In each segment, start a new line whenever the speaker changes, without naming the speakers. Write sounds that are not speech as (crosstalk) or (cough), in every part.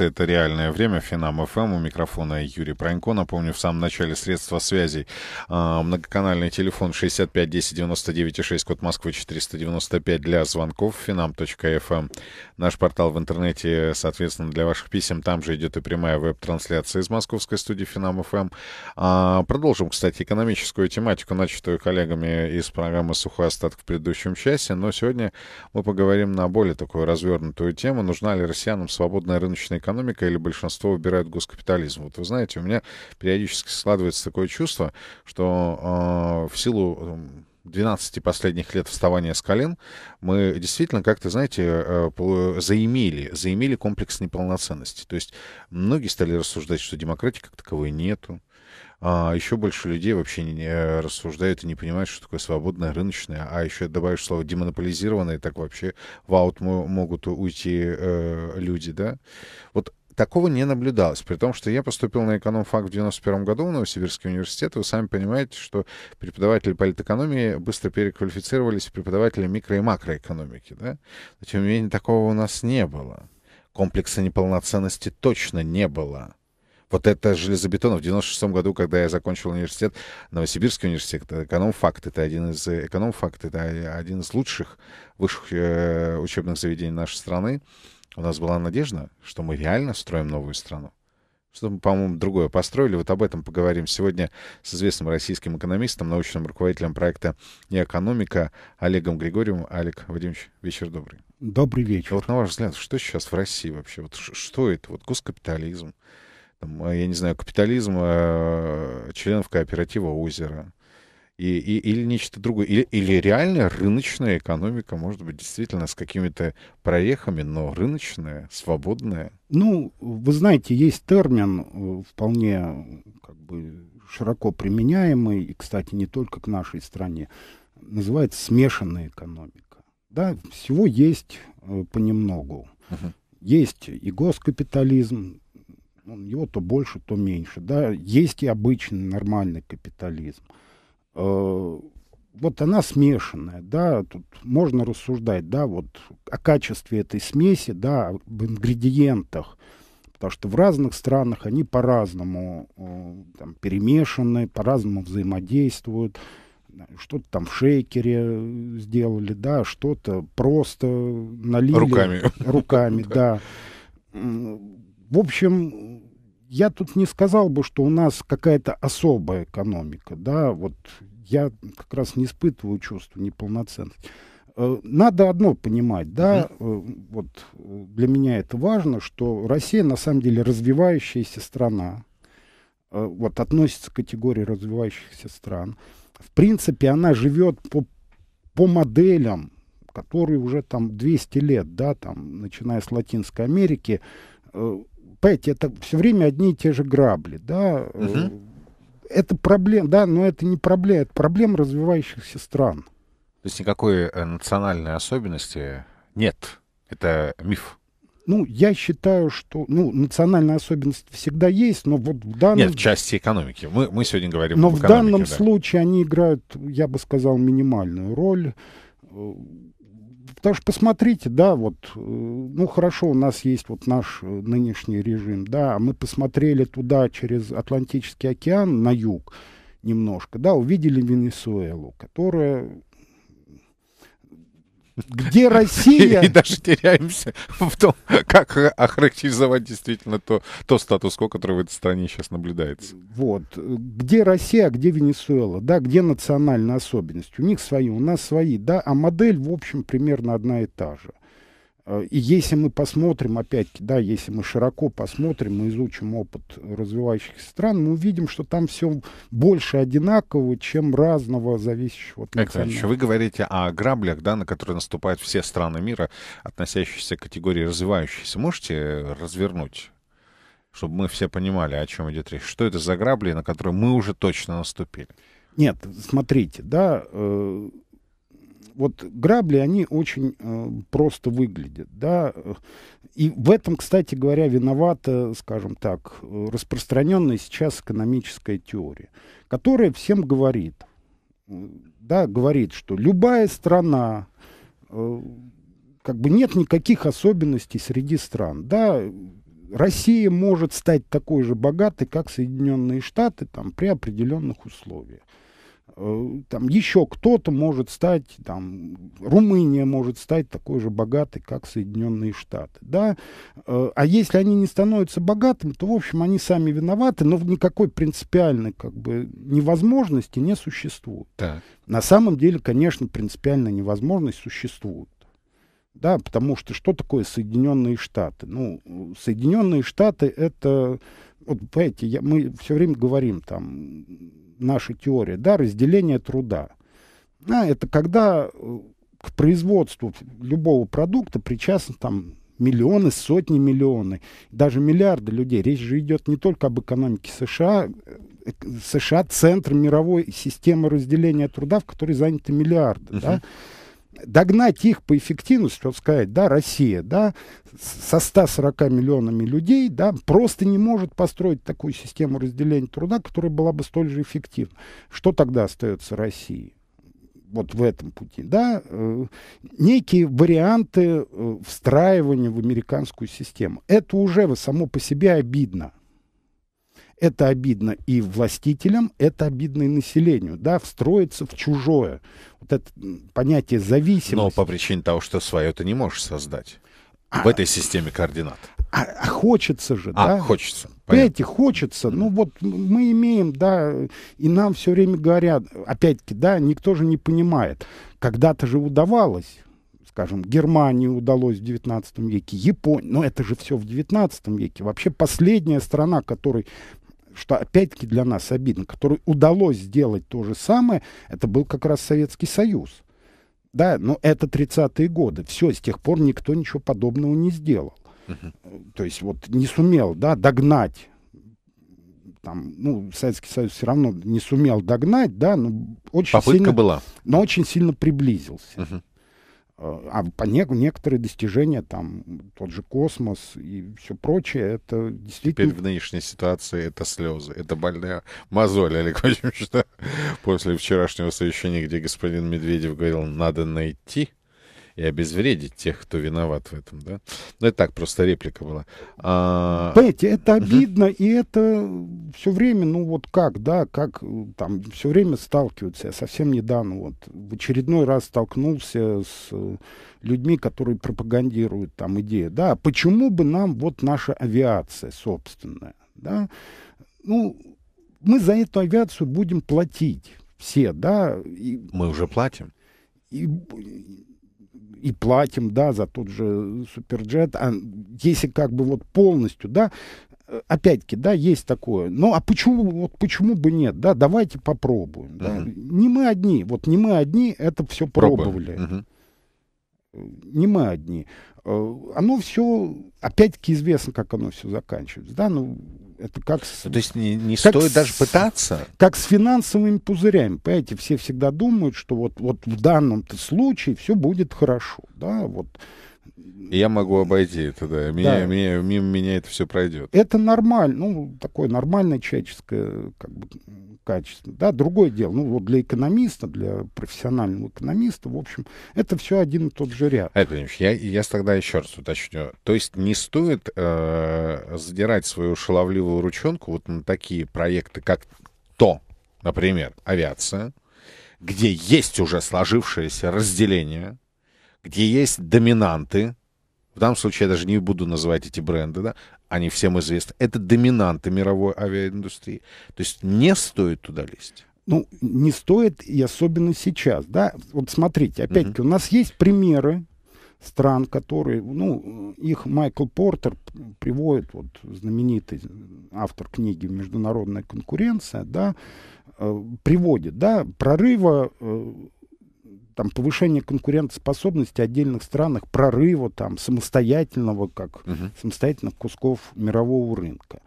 Это реальное время. Финам ФМ. У микрофона Юрий Пронько. Напомню, в самом начале средства связи. Э, многоканальный телефон 65 10 99 6, код Москвы 495 для звонков. Финам.фм. Наш портал в интернете, соответственно, для ваших писем. Там же идет и прямая веб-трансляция из московской студии Финам ФМ. Э, продолжим, кстати, экономическую тематику, начатую коллегами из программы «Сухой остаток» в предыдущем часе. Но сегодня мы поговорим на более такую развернутую тему. Нужна ли россиянам свободная рыночная экономика или большинство выбирает госкапитализм. Вот вы знаете, у меня периодически складывается такое чувство, что э, в силу 12 последних лет вставания с колен, мы действительно как-то, знаете, э, заимели, заимели комплекс неполноценности. То есть многие стали рассуждать, что демократии как таковой нету, а еще больше людей вообще не, не рассуждают и не понимают, что такое свободное, рыночное. А еще добавишь слово демонополизированное, так вообще в аут могут уйти э, люди, да. Вот такого не наблюдалось. При том, что я поступил на эконом-фак в 91 году в Новосибирский университет. Вы сами понимаете, что преподаватели политэкономии быстро переквалифицировались в преподаватели микро- и макроэкономики. Да? Тем не менее, такого у нас не было. Комплекса неполноценности точно не было. Вот это железобетон в 96 году, когда я закончил университет, Новосибирский университет, эконом-факт, это один из эконом-факт, это один из лучших высших э, учебных заведений нашей страны. У нас была надежда, что мы реально строим новую страну. Что мы, по-моему, другое построили. Вот об этом поговорим сегодня с известным российским экономистом, научным руководителем проекта «Неэкономика» Олегом Григорьевым. Олег Вадимович, вечер добрый.
Добрый вечер.
Вот на ваш взгляд, что сейчас в России вообще? Вот что это? Вот госкапитализм, там, э, я не знаю, капитализм э, членов кооператива «Озеро», и, и, или нечто другое, или, или реальная рыночная экономика, может быть, действительно с какими-то проехами, но рыночная, свободная.
Ну, вы знаете, есть термин э, вполне как бы широко применяемый, и, кстати, не только к нашей стране, называется смешанная экономика. Да, всего есть э, понемногу. Uh-huh. Есть и госкапитализм, его то больше, то меньше. Да? Есть и обычный нормальный капитализм. Э, вот она смешанная, да, тут можно рассуждать, да, вот о качестве этой смеси, да, об ингредиентах, потому что в разных странах они по-разному э, там, перемешаны, по-разному взаимодействуют, что-то там в шейкере сделали, да, что-то просто налили
руками,
руками, (laughs) да. В общем, я тут не сказал бы, что у нас какая-то особая экономика, да, вот я как раз не испытываю чувство неполноценности. Э, надо одно понимать, да, uh-huh. вот для меня это важно, что Россия на самом деле развивающаяся страна, э, вот относится к категории развивающихся стран. В принципе, она живет по, по моделям, которые уже там 200 лет, да, там, начиная с Латинской Америки, понимаете, это все время одни и те же грабли, да. Угу. Это проблема, да, но это не проблема, это проблема развивающихся стран.
То есть никакой э, национальной особенности нет. Это миф.
Ну, я считаю, что ну, национальная особенность всегда есть, но вот в данном...
Нет, в части экономики. Мы, мы сегодня говорим
но
об
экономике. Но в данном да. случае они играют, я бы сказал, минимальную роль. Потому что посмотрите, да, вот, э, ну хорошо, у нас есть вот наш э, нынешний режим, да, а мы посмотрели туда через Атлантический океан на юг немножко, да, увидели Венесуэлу, которая где (laughs) Россия...
И, даже теряемся в том, как охарактеризовать действительно то, то статус-кво, который в этой стране сейчас наблюдается.
Вот. Где Россия, где Венесуэла, да, где национальная особенность? У них свои, у нас свои, да, а модель, в общем, примерно одна и та же. Э, и если мы посмотрим, опять-таки, да, если мы широко посмотрим, мы изучим опыт развивающихся стран, мы увидим, что там все больше одинакового, чем разного зависящего от
национального. Вы говорите о граблях, да, на которые наступают все страны мира, относящиеся к категории развивающиеся. Можете развернуть? чтобы мы все понимали, о чем идет речь. Что это за грабли, на которые мы уже точно наступили?
Нет, смотрите, да, э, вот грабли, они очень э, просто выглядят, да, и в этом, кстати говоря, виновата, скажем так, распространенная сейчас экономическая теория, которая всем говорит, да, говорит, что любая страна, э, как бы нет никаких особенностей среди стран, да, Россия может стать такой же богатой, как Соединенные Штаты, там, при определенных условиях. Э, там еще кто-то может стать, там, Румыния может стать такой же богатой, как Соединенные Штаты, да, э, а если они не становятся богатыми, то, в общем, они сами виноваты, но никакой принципиальной, как бы, невозможности не существует.
Так.
На самом деле, конечно, принципиальная невозможность существует. Да, потому что что такое Соединенные Штаты? Ну, Соединенные Штаты это, вот, понимаете, я, мы все время говорим там, наша теория, да, разделение труда. А, это когда э, к производству любого продукта причастны там миллионы, сотни миллионов, даже миллиарды людей. Речь же идет не только об экономике США. Э, США — центр мировой системы разделения труда, в которой заняты миллиарды. Uh-huh. Да? Догнать их по эффективности, вот сказать, да, Россия, да, со 140 миллионами людей, да, просто не может построить такую систему разделения труда, которая была бы столь же эффективна. Что тогда остается России? Вот в этом пути, да, э, некие варианты э, встраивания в американскую систему. Это уже само по себе обидно. Это обидно и властителям, это обидно и населению, да, встроиться в чужое. Вот это понятие зависимости.
Но по причине того, что свое ты не можешь создать а, в этой системе координат.
А, а хочется же,
а,
да?
хочется.
Понимаете, хочется. Ну вот мы имеем, да, и нам все время говорят, опять-таки, да, никто же не понимает. Когда-то же удавалось скажем, Германии удалось в XIX веке, Японии, но это же все в XIX веке. Вообще последняя страна, которой что опять-таки для нас обидно, которой удалось сделать то же самое, это был как раз Советский Союз. Да, но это 30-е годы. Все, с тех пор никто ничего подобного не сделал. Uh-huh. То есть вот не сумел, да, догнать там, ну, Советский Союз все равно не сумел догнать, да, но очень
Попытка
сильно,
была.
но очень сильно приблизился.
Uh-huh.
А по не, некоторые достижения, там, тот же космос и все прочее, это действительно...
Теперь в нынешней ситуации это слезы, это больная мозоль, Олег Владимирович, что после вчерашнего совещания, где господин Медведев говорил, надо найти и обезвредить тех, кто виноват в этом, да? Ну, это так, просто реплика была.
А... Понимаете, это обидно, и это все время, ну, вот как, да, как там все время сталкиваются. Я совсем недавно вот в очередной раз столкнулся с людьми, которые пропагандируют там идеи, да, почему бы нам вот наша авиация собственная, да, ну, мы за эту авиацию будем платить все, да.
И, мы уже платим.
И, и платим, да, за тот же суперджет, а если как бы вот полностью, да, опять-таки, да, есть такое. Ну, а почему, вот почему бы нет, да, давайте попробуем. Да. Uh-huh. Не мы одни, вот не мы одни это все пробовали. Uh-huh. Не мы одни. Э, оно все, опять-таки, известно, как оно все заканчивается, да, ну, это как с,
То есть не, не стоит с, даже пытаться?
Как с финансовыми пузырями. Понимаете, все всегда думают, что вот, вот в данном случае все будет хорошо. Да, вот.
Я могу обойти это, да. Меня, да. Меня, мимо меня это все пройдет.
Это нормально, ну, такое нормальное человеческое как бы, качество. Да, другое дело, ну, вот для экономиста, для профессионального экономиста, в общем, это все один и тот же ряд.
Это, я, я тогда еще раз уточню. То есть не стоит э, задирать свою шаловливую ручонку вот на такие проекты, как то, например, авиация, где есть уже сложившееся разделение, где есть доминанты, в данном случае я даже не буду называть эти бренды, да, они всем известны. Это доминанты мировой авиаиндустрии. То есть не стоит туда лезть.
Ну, не стоит, и особенно сейчас, да. Вот смотрите, опять-таки, uh-huh. у нас есть примеры стран, которые, ну, их Майкл Портер приводит, вот знаменитый автор книги «Международная конкуренция», да, э, приводит, да, прорыва э, там, повышение конкурентоспособности отдельных странах, прорыва там, самостоятельного, как uh-huh. самостоятельных кусков мирового рынка.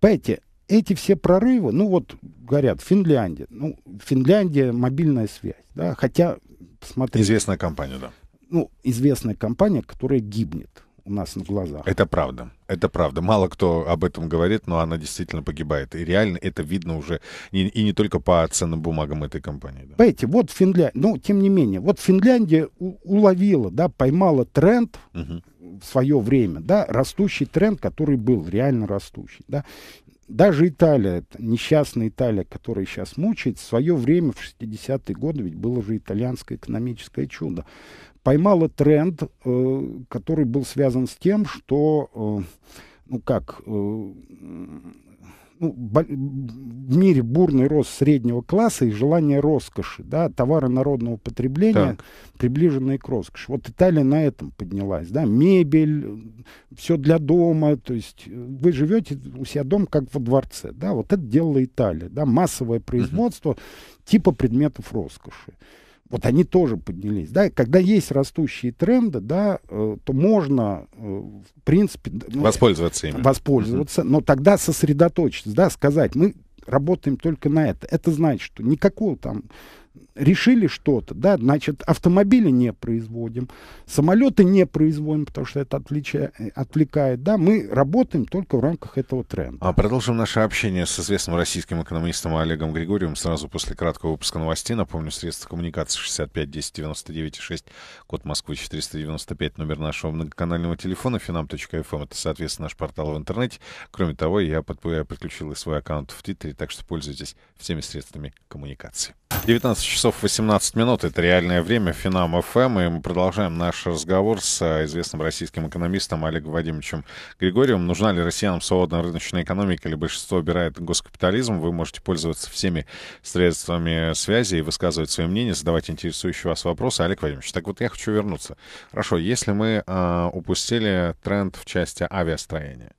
Понимаете, эти все прорывы, ну вот, говорят, Финляндия, ну, Финляндия мобильная связь, да, хотя,
посмотрите. Известная компания, да.
Ну, известная компания, которая гибнет у нас на глазах.
Это правда. Это правда. Мало кто об этом говорит, но она действительно погибает. И реально это видно уже и, и не только по ценным бумагам этой компании. Да.
Понимаете, вот Финляндия, ну, тем не менее, вот Финляндия уловила, да, поймала тренд угу. в свое время, да, растущий тренд, который был реально растущий, да. Даже Италия, несчастная Италия, которая сейчас мучает, в свое время, в 60-е годы, ведь было же итальянское экономическое чудо, поймала тренд, э, который был связан с тем, что, э, ну как, э, ну, в мире бурный рост среднего класса и желание роскоши, да, товары народного потребления, так. приближенные к роскоши. Вот Италия на этом поднялась, да, мебель, все для дома, то есть вы живете у себя дом как во дворце, да, вот это делала Италия, да, массовое производство uh-huh. типа предметов роскоши вот они тоже поднялись. Да? Когда есть растущие тренды, да, э, то можно, э, в принципе...
Ну, воспользоваться ими.
Воспользоваться, но тогда сосредоточиться, да, сказать, мы работаем только на это. Это значит, что никакого там решили что-то, да, значит, автомобили не производим, самолеты не производим, потому что это отвлеча... отвлекает, да, мы работаем только в рамках этого тренда.
А продолжим наше общение с известным российским экономистом Олегом Григорьевым сразу после краткого выпуска новостей. Напомню, средства коммуникации 65 10 99 6, код Москвы 495, номер нашего многоканального телефона, finam.fm, эм. это, соответственно, наш портал в интернете. Кроме того, я, под... я подключил и свой аккаунт в Твиттере, так что пользуйтесь всеми средствами коммуникации. 19 часов 18 минут. Это реальное время. Финам ФМ. И мы продолжаем наш разговор с э, известным российским экономистом Олегом Вадимовичем Григорьевым. Нужна ли россиянам свободная рыночная экономика или большинство выбирает госкапитализм? Вы можете пользоваться всеми средствами связи и высказывать свое мнение, задавать интересующие вас вопросы. Олег Вадимович, так вот я хочу вернуться. Хорошо, если мы э, упустили тренд в части авиастроения,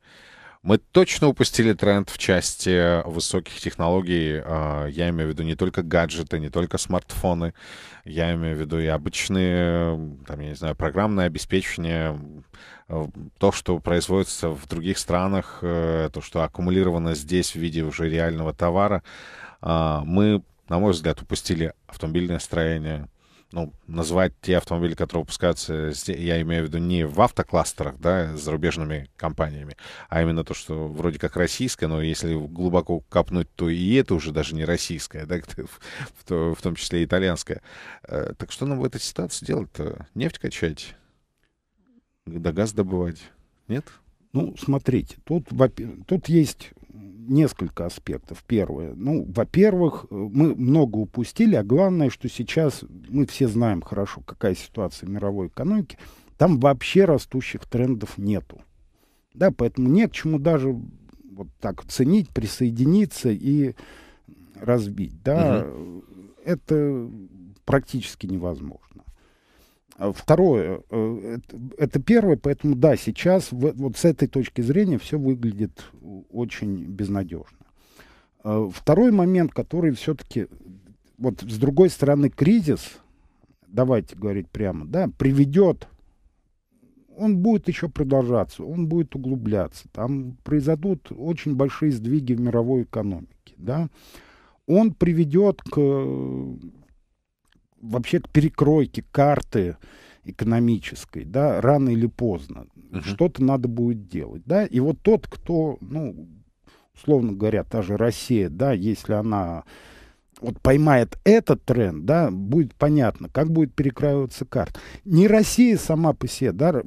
мы точно упустили тренд в части высоких технологий. А, я имею в виду не только гаджеты, не только смартфоны. Я имею в виду и обычные, там, я не знаю, программное обеспечение, то, что производится в других странах, э, то, что аккумулировано здесь в виде уже реального товара. А, мы, на мой взгляд, упустили автомобильное строение, ну, назвать те автомобили, которые выпускаются, я имею в виду не в автокластерах, да, с зарубежными компаниями, а именно то, что вроде как российское, но если глубоко копнуть, то и это уже даже не российское, да, (laughs) в, том числе и итальянское. Э, так что нам в этой ситуации делать-то? Нефть качать? Да газ добывать? Нет?
Ну, смотрите, тут, тут есть несколько аспектов. Первое, ну, во-первых, мы много упустили, а главное, что сейчас мы все знаем хорошо, какая ситуация в мировой экономике, там вообще растущих трендов нету. Да, поэтому не к чему даже вот так ценить, присоединиться и разбить. Да, угу. это практически невозможно. А второе, э, это первое, поэтому да, сейчас вот с этой точки зрения все выглядит очень безнадежно. А второй момент, который все-таки, вот с другой стороны, кризис, давайте говорить прямо, да, приведет, он будет еще продолжаться, он будет углубляться, там произойдут очень большие сдвиги в мировой экономике, да, он приведет к вообще к перекройке карты экономической, да, рано или поздно. Uh-huh. Что-то надо будет делать, да. И вот тот, кто, ну, условно говоря, та же Россия, да, если она вот поймает этот тренд, да, будет понятно, как будет перекраиваться карта. Не Россия сама по себе, да,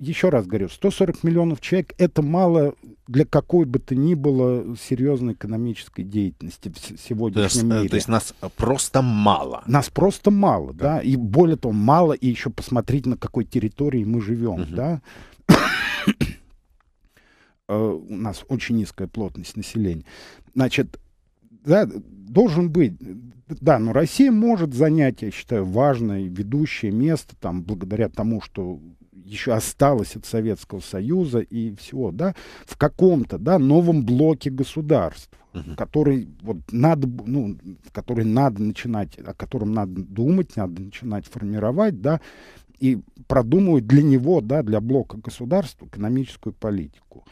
еще раз говорю, 140 миллионов человек это мало для какой бы то ни было серьезной экономической деятельности в сегодняшнем
то есть,
мире.
То есть нас просто мало.
Нас просто мало, да. да. И более того, мало, и еще посмотреть, на какой территории мы живем, угу. да. Э, у нас очень низкая плотность населения. Значит, да, должен быть, да, но Россия может занять, я считаю, важное ведущее место, там, благодаря тому, что еще осталось от Советского Союза и всего, да, в каком-то, да, новом блоке государств, uh-huh. который вот надо, ну, который надо начинать, о котором надо думать, надо начинать формировать, да, и продумывать для него, да, для блока государств экономическую политику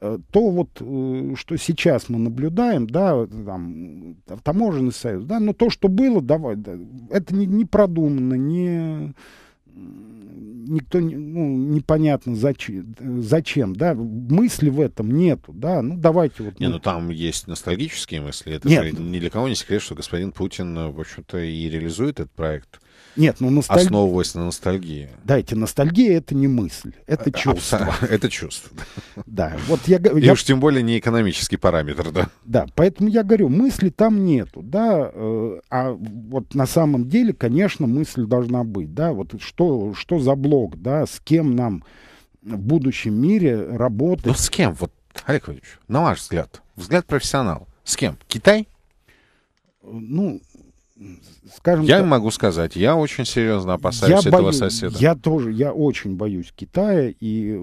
э, то вот, э, что сейчас мы наблюдаем, да, там, таможенный союз, да, но то, что было, давай, да, это не, не продумано, не, никто, ну, непонятно зачем, зачем, да, мысли в этом нету, да, ну, давайте вот...
Не, мы... ну, там есть ностальгические мысли, это
Нет.
же ни для кого не секрет, что господин Путин, в общем-то, и реализует этот проект.
Нет, ну носталь...
Основываясь на ностальгии.
Дайте, ностальгия это не мысль, это чувство. (laughs)
Это чувство.
Да, вот я.
И уж тем более не экономический параметр, да.
Да, поэтому я говорю, мысли там нету, да, э, а вот на самом деле, конечно, мысль должна быть, да, вот что, что за блок, да, с кем нам в будущем мире работать. Ну
с кем, вот, Олег Владимирович, на ваш взгляд, взгляд профессионал, с кем? Китай?
Ну, скажем
Я так, могу сказать, я очень серьезно опасаюсь
я
этого
боюсь,
соседа.
Я тоже, я очень боюсь Китая и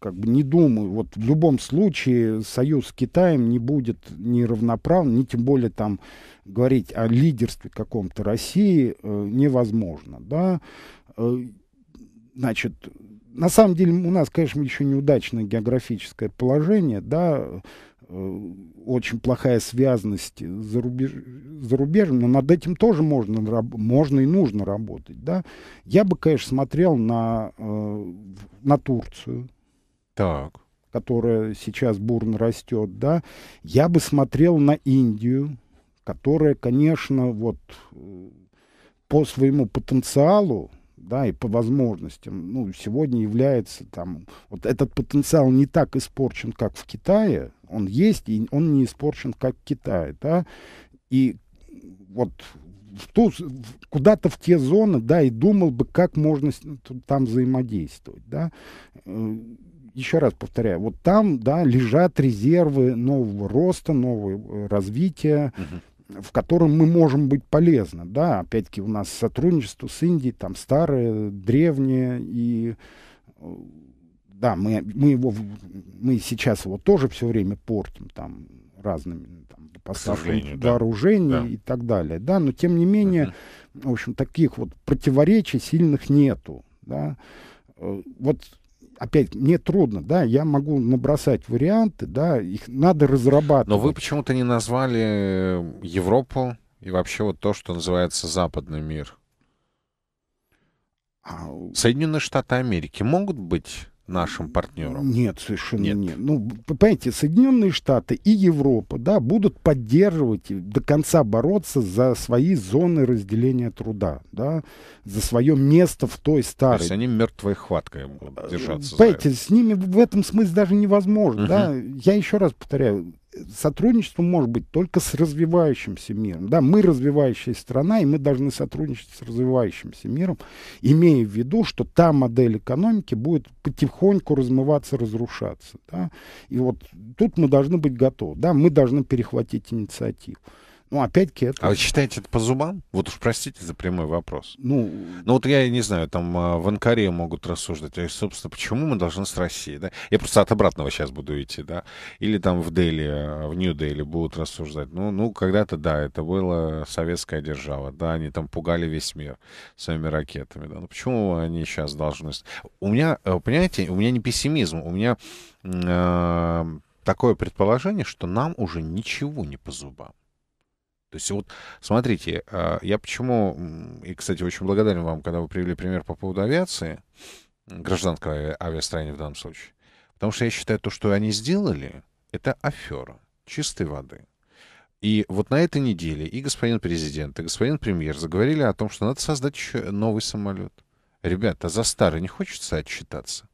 как бы не думаю, вот в любом случае союз с Китаем не будет ни равноправным, ни тем более там говорить о лидерстве каком-то России э, невозможно, да. Э, значит, на самом деле у нас, конечно, еще неудачное географическое положение, да, Э, очень плохая связанность за, рубеж, за рубежем, но над этим тоже можно, можно и нужно работать. Да? Я бы, конечно, смотрел на, э, на Турцию,
так.
которая сейчас бурно растет. Да? Я бы смотрел на Индию, которая, конечно, вот, э, по своему потенциалу да, и по возможностям, ну, сегодня является там, вот этот потенциал не так испорчен, как в Китае, он есть, и он не испорчен, как в Китае, да, и вот в ту, куда-то в те зоны, да, и думал бы, как можно там взаимодействовать, да. Э, еще раз повторяю, вот там, да, лежат резервы нового роста, нового э, развития, uh-huh в котором мы можем быть полезны. Да, опять-таки у нас сотрудничество с Индией, там старое, древнее, и э, да, мы, мы его, мы сейчас его тоже все время портим там разными там, поставками вооружений да. и так далее, да, но тем не менее, uh-huh. в общем, таких вот противоречий сильных нету, да. Э, вот опять, мне трудно, да, я могу набросать варианты, да, их надо разрабатывать.
Но вы почему-то не назвали Европу и вообще вот то, что называется западный мир. А Соединенные Штаты Америки могут быть нашим партнерам?
Нет, совершенно нет. нет. Ну, понимаете, Соединенные Штаты и Европа, да, будут поддерживать и до конца бороться за свои зоны разделения труда, да, за свое место в той старой. То есть
они мертвой хваткой будут держаться.
Понимаете, с ними в этом смысле даже невозможно, угу. да. Я еще раз повторяю, сотрудничество может быть только с развивающимся миром. Да, мы развивающая страна, и мы должны сотрудничать с развивающимся миром, имея в виду, что та модель экономики будет потихоньку размываться, разрушаться. Да? И вот тут мы должны быть готовы. Да? Мы должны перехватить инициативу. Ну, опять-таки это...
А вы считаете это по зубам? Вот уж простите за прямой вопрос.
Ну,
ну вот я не знаю, там а, в Анкаре могут рассуждать, а, собственно, почему мы должны с Россией, да? Я просто от обратного сейчас буду идти, да? Или там в Дели, а, в Нью-Дели будут рассуждать. Ну, ну когда-то, да, это была советская держава, да, они там пугали весь мир своими ракетами, да. Ну, почему они сейчас должны... У меня, э, понимаете, у меня не пессимизм, у меня э, такое предположение, что нам уже ничего не по зубам. То есть вот, смотрите, а, я почему, и, кстати, очень благодарен вам, когда вы привели пример по поводу авиации, гражданской авиастроения в данном случае, потому что я считаю, то, что они сделали, это афера чистой воды. И вот на этой неделе и господин президент, и господин премьер заговорили о том, что надо создать еще новый самолет. Ребята, за старый не хочется отчитаться?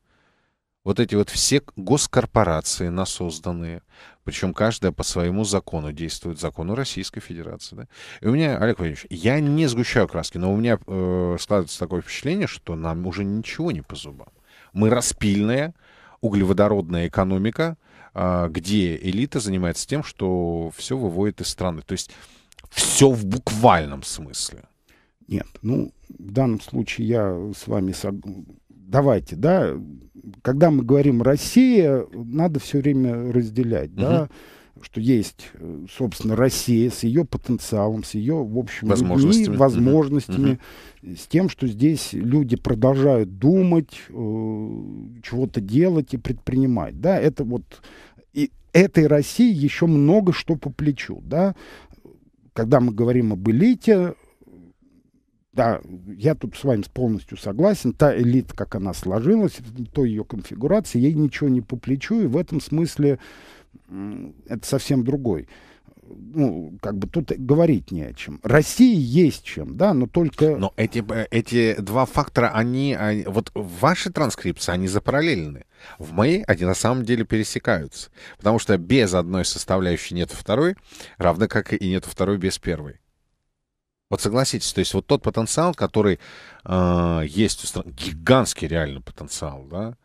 Вот эти вот все госкорпорации насозданные, причем каждая по своему закону действует, закону Российской Федерации. Да? И у меня, Олег Владимирович, я не сгущаю краски, но у меня э, складывается такое впечатление, что нам уже ничего не по зубам. Мы распильная, углеводородная экономика, э, где элита занимается тем, что все выводит из страны. То есть все в буквальном смысле.
Нет, ну, в данном случае я с вами давайте, да, когда мы говорим Россия, надо все время разделять, угу. да, что есть, собственно, Россия с ее потенциалом, с ее, в общем,
возможностями, людьми,
возможностями угу. с тем, что здесь люди продолжают думать, э, чего-то делать и предпринимать, да, это вот и этой России еще много что по плечу, да, когда мы говорим об элите, Да, я тут с вами полностью согласен. Та элита, как она сложилась, то ее конфигурация, ей ничего не по плечу, и в этом смысле это совсем другой ну, как бы тут говорить не о чем. России есть чем, да, но только...
Но эти, э, эти два фактора, они, они, вот ваши транскрипции, они запараллельны. В моей они на самом деле пересекаются. Потому что без одной составляющей нет второй, равно как и нет второй без первой. Вот согласитесь, то есть вот тот потенциал, который э, есть у страны, гигантский реально потенциал, да,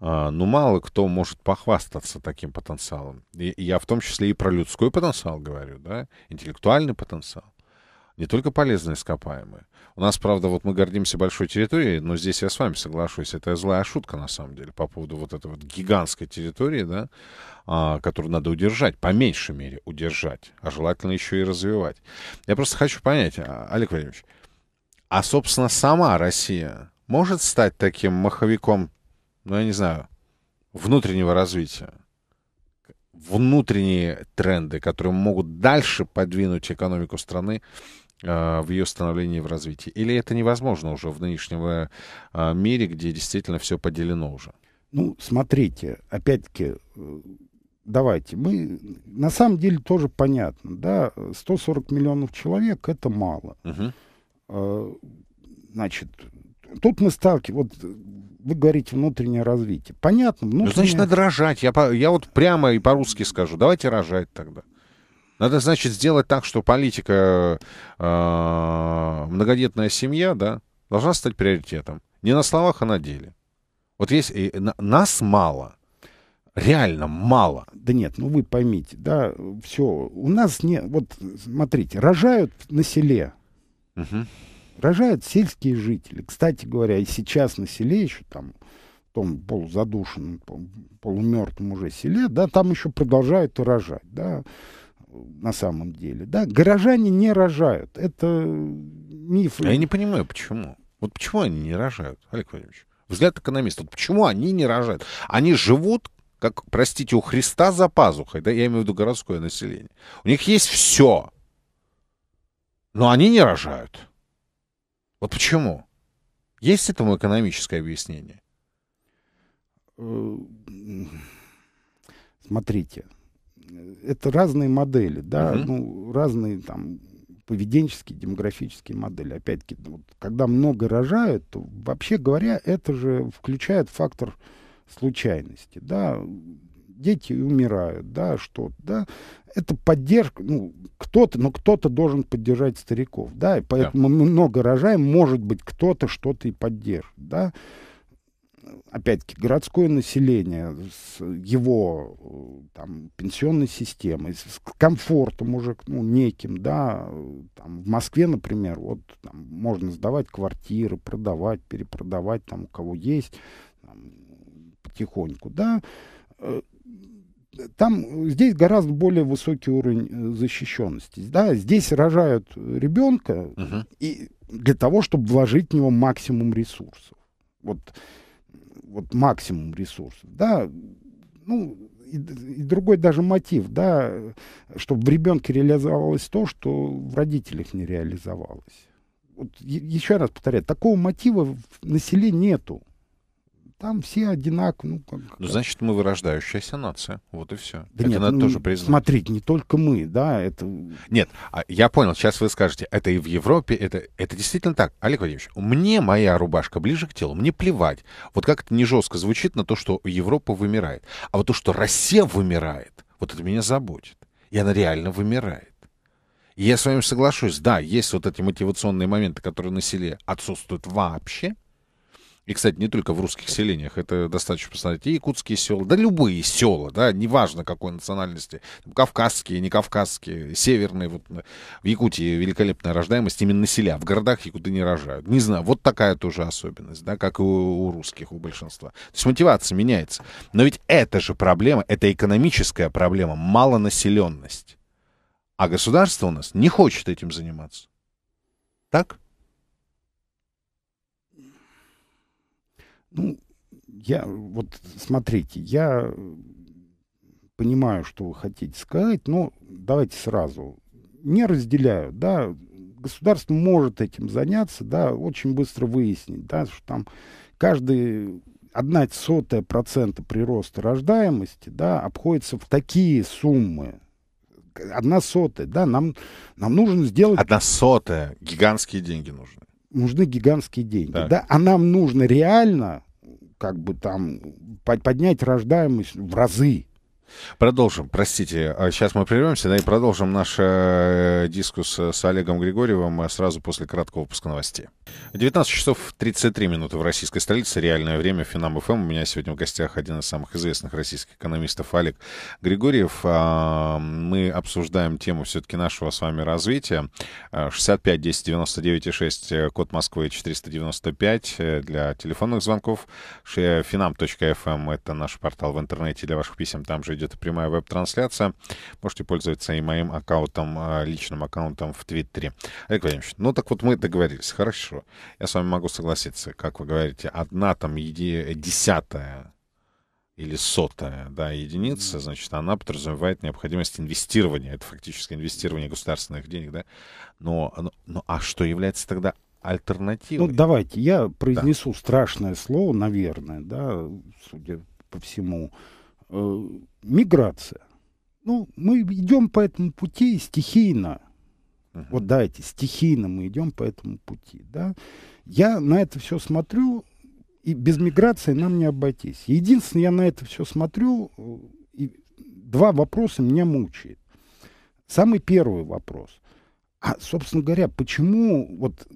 э, ну мало кто может похвастаться таким потенциалом. И, я в том числе и про людской потенциал говорю, да, интеллектуальный потенциал не только полезные ископаемые. У нас, правда, вот мы гордимся большой территорией, но здесь я с вами соглашусь, это злая шутка на самом деле по поводу вот этой вот гигантской территории, да, а, которую надо удержать, по меньшей мере удержать, а желательно еще и развивать. Я просто хочу понять, а, Олег Владимирович, а, собственно, сама Россия может стать таким маховиком, ну, я не знаю, внутреннего развития? внутренние тренды, которые могут дальше подвинуть экономику страны в ее становлении и в развитии? Или это невозможно уже в нынешнем э, э, мире, где действительно все поделено уже?
Ну, смотрите, опять-таки, давайте, мы, на самом деле тоже понятно, да, 140 миллионов человек — это мало. Угу. Значит, тут мы сталкиваемся, вот вы говорите внутреннее развитие. Понятно.
Внутреннее... Ну, значит, надо рожать. Я, я вот прямо и по-русски скажу. Давайте рожать тогда. Надо, значит, сделать так, что политика, э, многодетная семья, да, должна стать приоритетом. Не на словах, а на деле. Вот есть и, на, нас мало. Реально мало.
Да нет, ну вы поймите, да, все. У нас не... Вот смотрите, рожают на селе. Угу. Рожают сельские жители. Кстати говоря, и сейчас на селе еще там в том полузадушенном, полумертвом уже селе, да, там еще продолжают и рожать, да на самом деле. Да? Горожане не рожают. Это миф.
А я не понимаю, почему. Вот почему они не рожают, Олег Владимирович? Взгляд экономиста. Вот почему они не рожают? Они живут, как, простите, у Христа за пазухой, да, я имею в виду городское население. У них есть все. Но они не рожают. Вот почему? Есть этому экономическое объяснение? Э,
смотрите, это разные модели, да, uh-huh. ну, разные там поведенческие, демографические модели. Опять-таки, вот, когда много рожают, то, вообще говоря, это же включает фактор случайности, да, дети умирают, да, что да, это поддержка, ну, кто-то, но кто-то должен поддержать стариков, да, и поэтому yeah. мы много рожаем, может быть, кто-то что-то и поддержит, да, опять-таки, городское население с его там, пенсионной системой, с комфортом уже ну, неким, да, там, в Москве, например, вот там, можно сдавать квартиры, продавать, перепродавать, там, у кого есть, там, потихоньку, да, э, там здесь гораздо более высокий уровень э, защищенности. Да, здесь рожают ребенка uh-huh. и для того, чтобы вложить в него максимум ресурсов. Вот вот максимум ресурсов, да, ну, и, и другой даже мотив, да, чтобы в ребенке реализовалось то, что в родителях не реализовалось. Вот, еще раз повторяю, такого мотива в населении нету. Там все одинаковые. Ну, как,
ну, значит, мы вырождающаяся нация. Вот и все.
Да это нет, надо ну, тоже признать. Смотрите, не только мы, да, это...
Нет, а я понял, сейчас вы скажете, это и в Европе, это, это действительно так. Олег Владимирович, мне моя рубашка ближе к телу, мне плевать. Вот как это не жестко звучит на то, что Европа вымирает. А вот то, что Россия вымирает, вот это меня заботит. И она реально вымирает. И я с вами соглашусь, да, есть вот эти мотивационные моменты, которые на селе отсутствуют вообще, и, кстати, не только в русских селениях, это достаточно посмотреть, и якутские села, да любые села, да, неважно какой национальности, кавказские, не кавказские, северные, вот в Якутии великолепная рождаемость именно селя, в городах якуты не рожают. Не знаю, вот такая тоже особенность, да, как и у, у русских, у большинства. То есть мотивация меняется. Но ведь это же проблема, это экономическая проблема, малонаселенность. А государство у нас не хочет этим заниматься. Так?
Ну, я, вот смотрите, я понимаю, что вы хотите сказать, но давайте сразу. Не разделяю, да, государство может этим заняться, да, очень быстро выяснить, да, что там каждый одна сотая процента прироста рождаемости, да, обходится в такие суммы. Одна сотая, да, нам, нам нужно сделать...
Одна сотая, гигантские деньги нужны.
Нужны гигантские деньги, так. да, а нам нужно реально, как бы там, поднять рождаемость в разы,
Продолжим, простите. Сейчас а мы прервемся, да, и продолжим наш э, дискус с Олегом Григорьевым э, сразу после краткого выпуска новостей. 19 часов 33 минуты в российской столице. Реальное время. Финам ФМ. У меня сегодня в гостях один из самых известных российских экономистов Олег Григорьев. А, мы обсуждаем тему все-таки нашего с вами развития. 65 10 99 6, код Москвы 495 э, для телефонных звонков. Финам.фм это наш портал в интернете для ваших писем. Там же идет прямая веб-трансляция. Можете пользоваться и моим аккаунтом, а, личным аккаунтом в Твиттере. Олег Владимирович, ну так вот мы договорились. Хорошо. Я с вами могу согласиться. Как вы говорите, одна там еди... десятая или сотая да, единица, значит, она подразумевает необходимость инвестирования. Это фактически инвестирование государственных денег, да. Но, но, но а что является тогда альтернативой?
Ну, давайте, я произнесу да. страшное слово, наверное, да, судя по всему. Э, миграция. Ну, мы идем по этому пути стихийно. Uh-huh. Вот давайте, стихийно мы идем по этому пути. Да? Я на это все смотрю, и без миграции нам не обойтись. Единственное, я на это все смотрю, э, и два вопроса меня мучают. Самый первый вопрос. А, собственно говоря, почему вот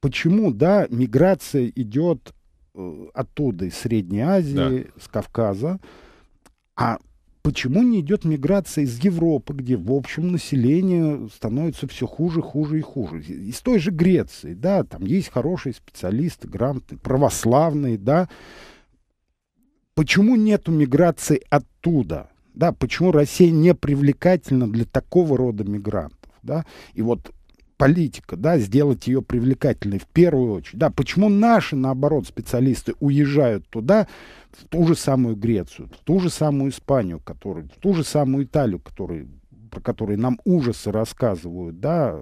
почему, да, миграция идет э, оттуда, из Средней Азии, да. с Кавказа, а почему не идет миграция из Европы, где в общем население становится все хуже, хуже и хуже? Из той же Греции, да, там есть хорошие специалисты, грамотные, православные, да. Почему нету миграции оттуда? Да, почему Россия не привлекательна для такого рода мигрантов? Да? И вот политика, да, сделать ее привлекательной в первую очередь. Да, почему наши, наоборот, специалисты уезжают туда, в ту же самую Грецию, в ту же самую Испанию, которую, в ту же самую Италию, который, про которые нам ужасы рассказывают, да,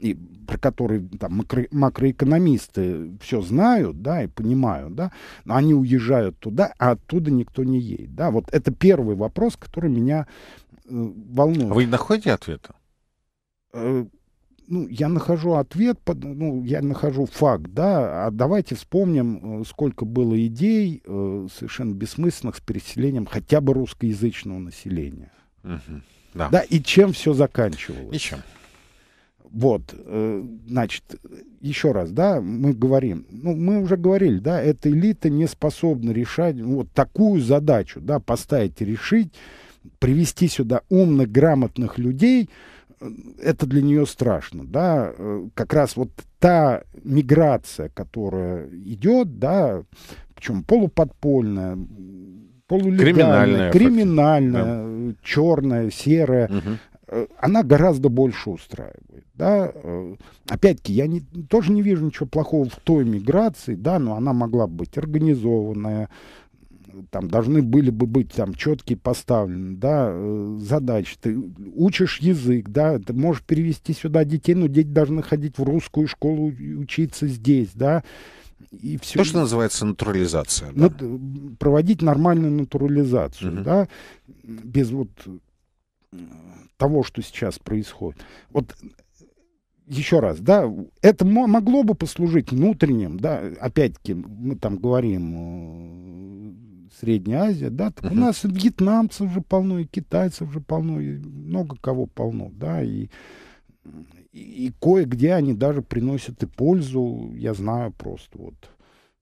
и про которые там, макро, макроэкономисты все знают, да, и понимают, да, но они уезжают туда, а оттуда никто не едет, да. Вот это первый вопрос, который меня э, волнует.
Вы находите ответа?
Ну, я нахожу ответ, ну, я нахожу факт, да, а давайте вспомним, э, сколько было идей э, совершенно бессмысленных с переселением хотя бы русскоязычного населения. Угу, да. да, и чем все заканчивалось?
Ничем.
Вот, э, значит, еще раз, да, мы говорим, ну, мы уже говорили, да, эта элита не способна решать ну, вот такую задачу, да, поставить и решить, привести сюда умных, грамотных людей, это для нее страшно, да, э, как раз вот та миграция, которая идет, да, причем полуподпольная, полулегальная, криминальная, криминальная да. черная, серая, угу. она гораздо больше устраивает, да. Э, опять-таки, я не, тоже не вижу ничего плохого в той миграции, да, но она могла быть организованная, там должны были бы быть там четкие поставлены, да, э, задачи. Ты учишь язык, да, ты можешь перевести сюда детей, но дети должны ходить в русскую школу, учиться здесь, да.
И все. То, что называется натурализация. Да?
проводить нормальную натурализацию, угу. да, без вот того, что сейчас происходит. Вот еще раз, да, это могло бы послужить внутренним, да, опять-таки, мы там говорим Средняя Азия, да, так uh-huh. у нас и вьетнамцев же полно, и китайцев же полно, и много кого полно, да, и, и, и кое-где они даже приносят и пользу, я знаю просто вот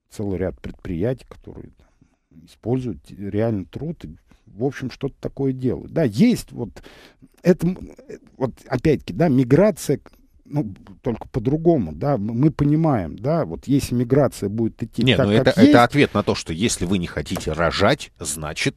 целый ряд предприятий, которые там, используют реальный труд и, в общем, что-то такое делают. Да, есть вот это, вот опять-таки, да, миграция ну, только по-другому, да, мы понимаем, да, вот если миграция будет идти
Нет,
так,
ну это, есть... это ответ на то, что если вы не хотите рожать, значит,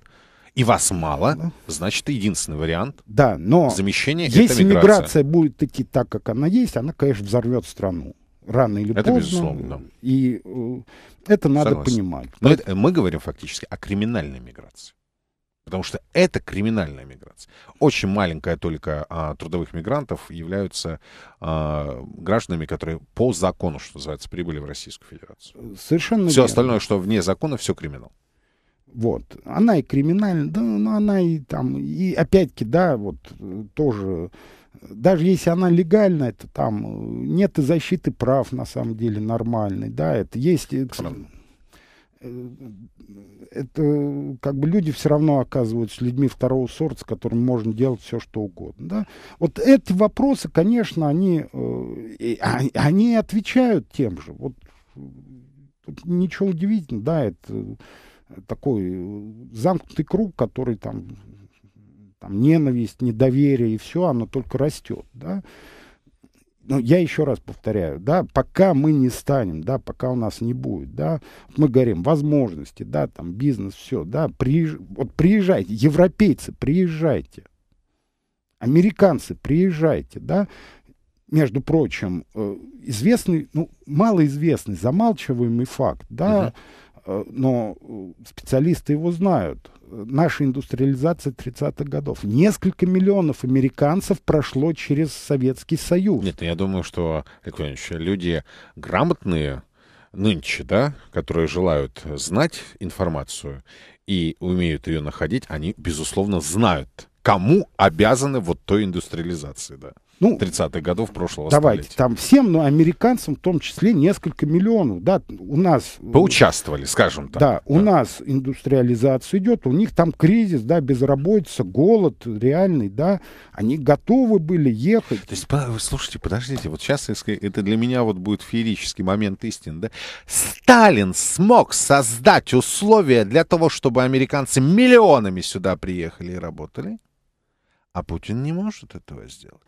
и вас мало, да. значит, единственный вариант
да, но
замещения
если это миграция. миграция будет идти так, как она есть, она, конечно, взорвет страну рано или это поздно. Безусловно, да. И э, это надо Согласен. понимать.
Но это, мы говорим фактически о криминальной миграции. Потому что это криминальная миграция. Очень маленькая только а, трудовых мигрантов являются а, гражданами, которые по закону, что называется, прибыли в Российскую Федерацию.
Совершенно
Все верно. остальное, что вне закона, все криминал.
Вот. Она и криминальная, да, но она и там, и опять-таки, да, вот тоже, даже если она легальная, то там нет и защиты прав, на самом деле, нормальной, да, это есть... Правда это как бы люди все равно оказываются людьми второго сорта, с которыми можно делать все, что угодно. Да? Вот эти вопросы, конечно, они, э, они отвечают тем же. Вот тут ничего удивительного, да, это такой замкнутый круг, который там, там ненависть, недоверие и все, оно только растет, да ну, я еще раз повторяю, да, пока мы не станем, да, пока у нас не будет, да, мы говорим, возможности, да, там, бизнес, все, да, приезж... вот приезжайте, европейцы, приезжайте, американцы, приезжайте, да, между прочим, э, известный, ну, малоизвестный, замалчиваемый факт, да, uh-huh. но э, специалисты его знают, наша индустриализация 30-х годов. Несколько миллионов американцев прошло через Советский Союз.
Нет, я думаю, что, люди грамотные нынче, да, которые желают знать информацию и умеют ее находить, они, безусловно, знают, кому обязаны вот той индустриализации, да ну, 30-х годов прошлого
давайте,
столетия.
там всем, но американцам в том числе несколько миллионов, да, у нас...
Поучаствовали, скажем так.
Да, у нас индустриализация идет, у них там кризис, да, безработица, голод реальный, да, они готовы были ехать.
То есть, слушайте, подождите, вот сейчас это для меня вот будет феерический момент истины, да? Сталин смог создать условия для того, чтобы американцы миллионами сюда приехали и работали, а Путин не может этого сделать.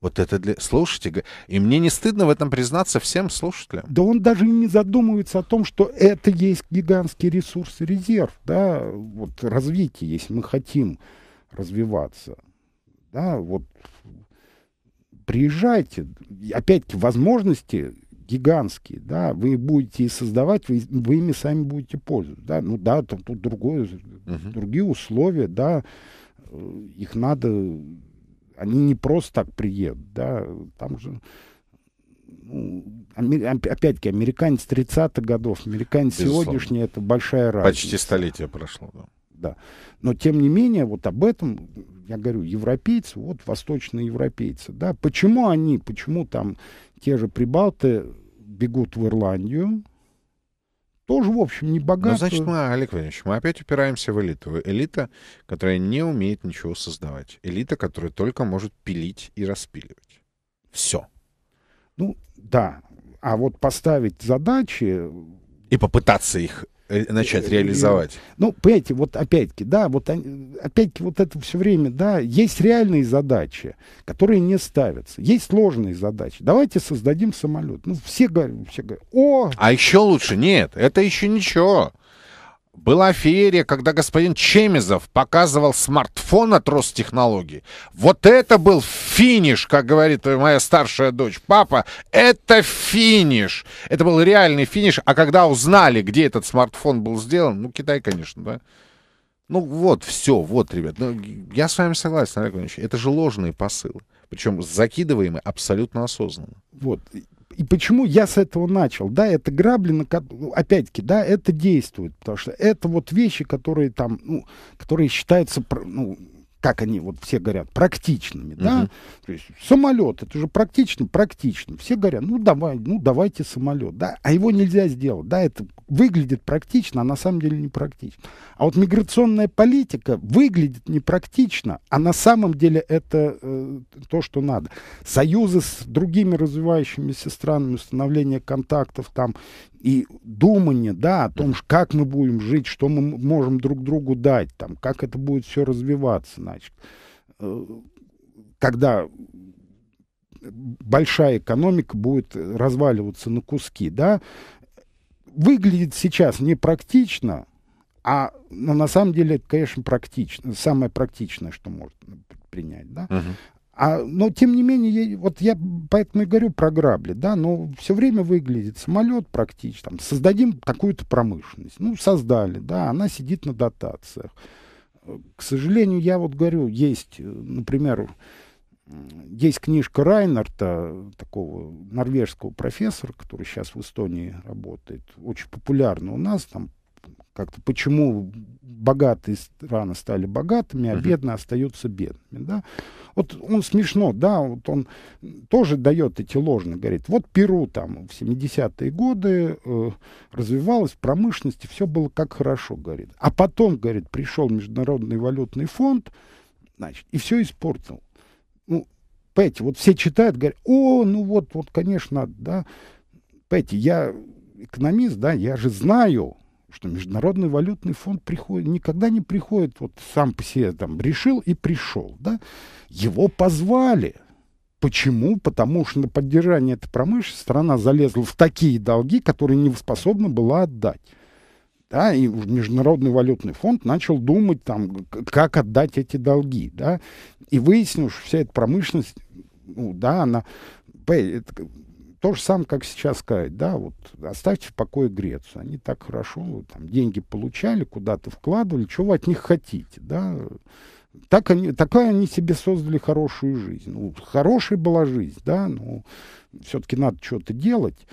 Вот это для... Слушайте, и мне не стыдно в этом признаться всем слушателям.
Да он даже не задумывается о том, что это есть гигантский ресурс и резерв, да, вот развитие, если мы хотим развиваться. Да, вот приезжайте, опять-таки, возможности гигантские, да, вы будете создавать, вы, вы ими сами будете пользоваться, да, ну да, там тут другое, uh-huh. другие условия, да, э, их надо они не просто так приедут, да, там же, ну, опять-таки, американец 30-х годов, американец Безусловно. сегодняшний, это большая разница.
Почти столетие прошло, да.
Да. Но, тем не менее, вот об этом, я говорю, европейцы, вот восточные европейцы, да, почему они, почему там те же прибалты бегут в Ирландию, тоже, в общем, не богатую. Ну,
значит, мы, Олег Владимирович, мы опять упираемся в элиту. Элита, которая не умеет ничего создавать. Элита, которая только может пилить и распиливать. Все.
Ну, да. А вот поставить задачи...
И попытаться их Э, начать э, реализовать.
Ну, понимаете, вот опять-таки, да, вот опять-таки вот это все время, да, есть реальные задачи, которые не ставятся. Есть сложные задачи. Давайте создадим самолет. Ну, все говорят, все говорят, о...
А еще лучше, нет, это еще ничего. Была феерия, когда господин Чемизов показывал смартфон от Ростехнологий. Вот это был финиш, как говорит моя старшая дочь. Папа, это финиш. Это был реальный финиш. А когда узнали, где этот смартфон был сделан, ну, Китай, конечно, да. Ну, вот, все, вот, ребят. Ну, я с вами согласен, Олег Иванович. Это же ложные посылы. Причем закидываемые абсолютно осознанно.
Вот. И почему я с этого начал? Да, это грабли, на, опять-таки, да, это действует, потому что это вот вещи, которые там, ну, которые считаются, ну, как они вот все говорят, практичными, uh-huh. да, то есть самолет, это же практично, практично, все говорят, ну давай, ну давайте самолет, да, а его нельзя сделать, да, это выглядит практично, а на самом деле не практично. А вот миграционная политика выглядит непрактично, а на самом деле это э, то, что надо. Союзы с другими развивающимися странами, установление контактов там и думание, да, о том, как мы будем жить, что мы можем друг другу дать, там, как это будет все развиваться, значит. Э, когда большая экономика будет разваливаться на куски, да, выглядит сейчас непрактично, а но на самом деле это, конечно, практично, самое практичное, что можно принять, да. Uh-huh. А, но, тем не менее, я, вот я поэтому и говорю про грабли, да, но все время выглядит самолет практически, там, создадим такую-то промышленность. Ну, создали, да, она сидит на дотациях. К сожалению, я вот говорю, есть, например, есть книжка Райнарта, такого норвежского профессора, который сейчас в Эстонии работает, очень популярна у нас, там как-то почему богатые страны стали богатыми, а бедные остаются бедными, да. Вот он смешно, да, вот он тоже дает эти ложные, говорит, вот Перу там в 70-е годы э, развивалась промышленность, и все было как хорошо, говорит. А потом, говорит, пришел Международный валютный фонд, значит, и все испортил. Ну, понимаете, вот все читают, говорят, о, ну вот, вот, конечно, да. Понимаете, я экономист, да, я же знаю, что Международный валютный фонд приходит, никогда не приходит вот сам по себе там решил и пришел, да. Его позвали. Почему? Потому что на поддержание этой промышленности страна залезла в такие долги, которые не способна была отдать. Да, и Международный валютный фонд начал думать, там, как отдать эти долги. Да, и выяснилось, что вся эта промышленность, ну, да, она... То же самое, как сейчас сказать, да, вот оставьте в покое Грецию. Они так хорошо там, деньги получали, куда-то вкладывали, чего вы от них хотите, да. Так они, такая они себе создали хорошую жизнь. Ну, хорошая была жизнь, да, но все-таки надо что-то делать.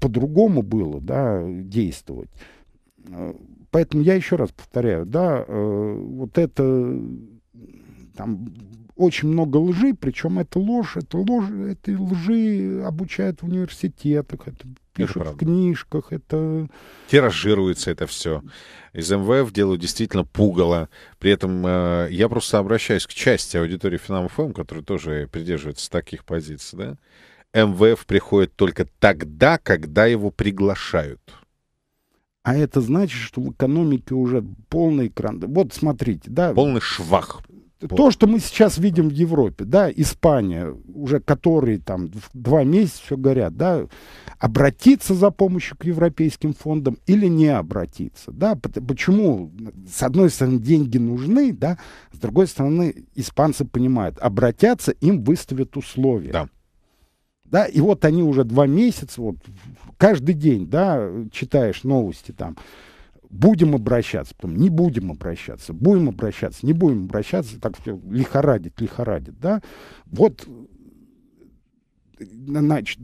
По-другому было, да, действовать. Поэтому я еще раз повторяю, да, э, вот это там очень много лжи, причем это ложь, это ложь, этой лжи обучают в университетах, это пишут это в книжках, это...
Тиражируется это все. Из МВФ делают действительно пугало. При этом э, я просто обращаюсь к части аудитории Финам-ФМ, которая тоже придерживается таких позиций, да. МВФ приходит только тогда, когда его приглашают.
А это значит, что в экономике уже полный экран. Вот смотрите, да.
Полный швах
то, что мы сейчас видим в Европе, да, Испания, уже которые там два месяца все горят, да, обратиться за помощью к европейским фондам или не обратиться, да, почему, с одной стороны, деньги нужны, да, с другой стороны, испанцы понимают, обратятся, им выставят условия.
Да.
Да, и вот они уже два месяца, вот каждый день, да, читаешь новости там, будем обращаться, потом не будем обращаться, будем обращаться, не будем обращаться, так все лихорадит, лихорадит, да, вот значит,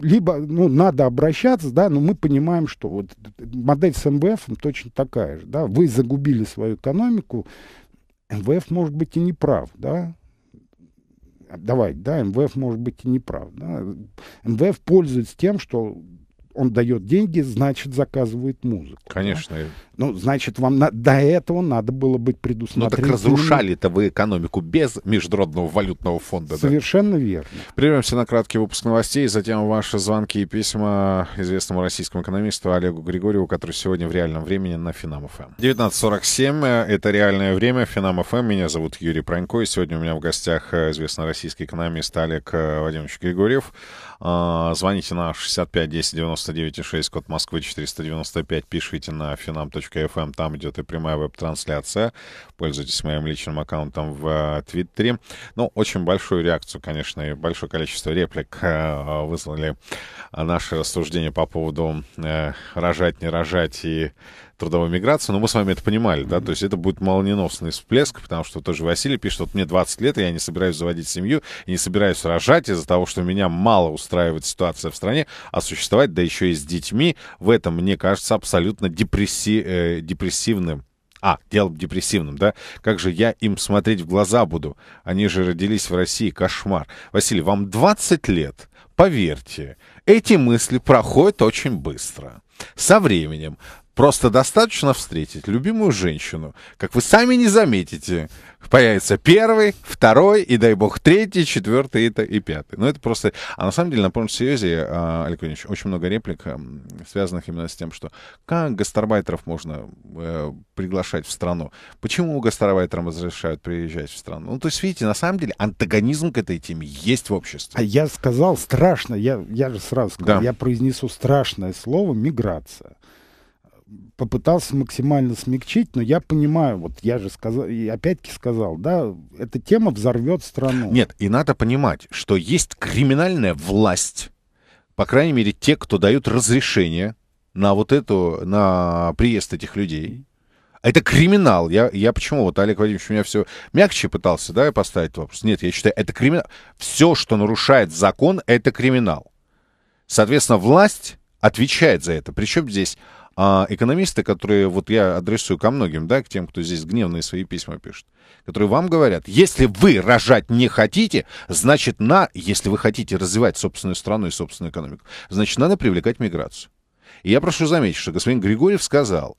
либо, ну, надо обращаться, да, но мы понимаем, что вот модель с МВФ точно такая же, да, вы загубили свою экономику, МВФ может быть и не прав, да, давай, да, МВФ может быть и не прав, да, МВФ пользуется тем, что он дает деньги, значит, заказывает музыку.
Конечно. Да?
Ну, значит, вам на, до этого надо было быть предусмотрительным.
Ну, так разрушали-то вы экономику без Международного валютного фонда,
Совершенно
да?
верно.
Прервемся на краткий выпуск новостей, затем ваши звонки и письма известному российскому экономисту Олегу Григорьеву, который сегодня в реальном времени на Финам ФМ. 19.47, это реальное время, Финам ФМ, меня зовут Юрий Пронько, и сегодня у меня в гостях э, известный российский экономист Олег э, Вадимович Григорьев. А, звоните на 65 10 99 6, код Москвы 495, пишите на finam.fm, там идет и прямая веб-трансляция. Пользуйтесь моим личным аккаунтом в э, Твиттере. Ну, очень большую реакцию, конечно, и большое количество реплик э, вызвали наши рассуждения по поводу э, рожать, не рожать и трудовой миграции, но мы с вами это понимали, да, то есть это будет молниеносный всплеск, потому что тоже Василий пишет, вот мне 20 лет, и я не собираюсь заводить семью, и не собираюсь рожать из-за того, что меня мало устраивает ситуация в стране, а существовать, да еще и с детьми, в этом, мне кажется, абсолютно депресси, э, депрессивным а, дело депрессивным, да? Как же я им смотреть в глаза буду? Они же родились в России, кошмар. Василий, вам 20 лет. Поверьте, эти мысли проходят очень быстро. Со временем Просто достаточно встретить любимую женщину, как вы сами не заметите, появится первый, второй, и дай бог, третий, четвертый и, и пятый. Ну, это просто... А на самом деле, на полном серьезе, а, Олег Ильич, очень много реплик, связанных именно с тем, что как гастарбайтеров можно э, приглашать в страну, почему гастарбайтерам разрешают приезжать в страну. Ну, то есть, видите, на самом деле антагонизм к этой теме есть в обществе.
А я сказал страшно, я, я же сразу сказал, да. я произнесу страшное слово «миграция» попытался максимально смягчить, но я понимаю, вот я же сказал, и опять-таки сказал, да, эта тема взорвет страну.
Нет, и надо понимать, что есть криминальная власть, по крайней мере, те, кто дают разрешение на вот эту, на приезд этих людей. Это криминал. Я, я почему? Вот Олег Владимирович у меня все мягче пытался, да, поставить вопрос. Нет, я считаю, это криминал. Все, что нарушает закон, это криминал. Соответственно, власть отвечает за это. Причем здесь а, экономисты, которые, вот я адресую ко многим, да, к тем, кто здесь гневные свои письма пишет, которые вам говорят, если вы рожать не хотите, значит, на, если вы хотите развивать собственную страну и собственную экономику, значит, надо привлекать миграцию. И я прошу заметить, что господин Григорьев сказал,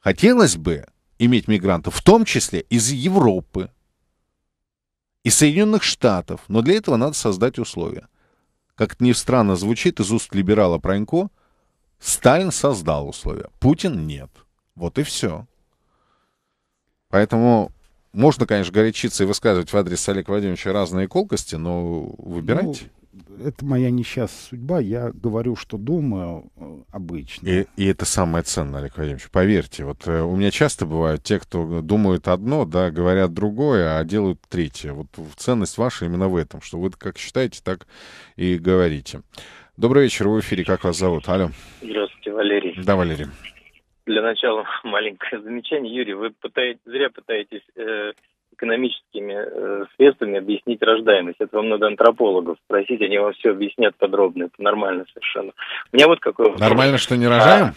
хотелось бы иметь мигрантов, в том числе из Европы, из Соединенных Штатов, но для этого надо создать условия. Как это ни странно звучит из уст либерала Пронько, Сталин создал условия, Путин нет. Вот и все. Поэтому можно, конечно, горячиться и высказывать в адрес Олега Владимировича разные колкости, но выбирайте. Ну,
это моя несчастная судьба. Я говорю, что думаю э, обычно.
И, и это самое ценное, Олег Владимирович. Поверьте, вот э, у меня часто бывают те, кто думают одно, да, говорят другое, а делают третье. Вот ценность ваша именно в этом, что вы как считаете, так и говорите. Добрый вечер, в эфире. Как вас зовут? Алло.
Здравствуйте, Валерий.
Да, Валерий.
Для начала (laughs) маленькое замечание. Юрий, вы пытаетесь, зря пытаетесь э, экономическими э, средствами объяснить рождаемость. Это вам надо антропологов спросить, они вам все объяснят подробно. Это нормально совершенно. У меня вот какой
вопрос. Нормально, что не рожаем? А,